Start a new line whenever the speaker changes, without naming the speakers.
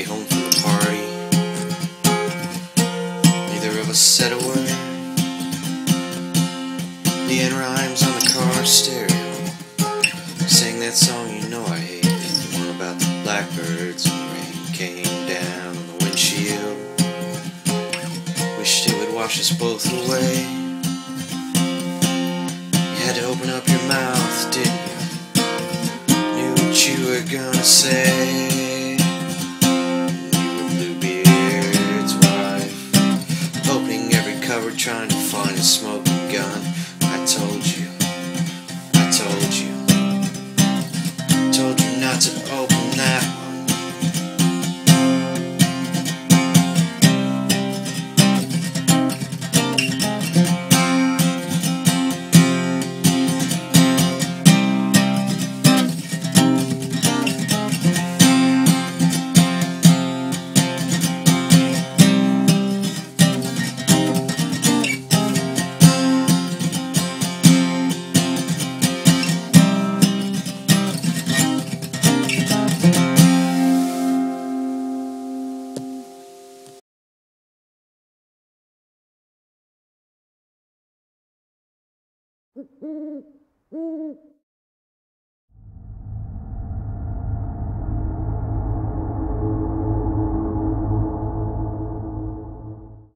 way home from the party. Neither of us said a word. The end rhymes on the car stereo. Sang that song you know I hate. The one about the blackbirds and the rain came down on the windshield. Wished it would wash us both away. You had to open up your mouth, didn't you? Knew what you were gonna say. Cupboard trying to find a smoking gun. Mm-hmm.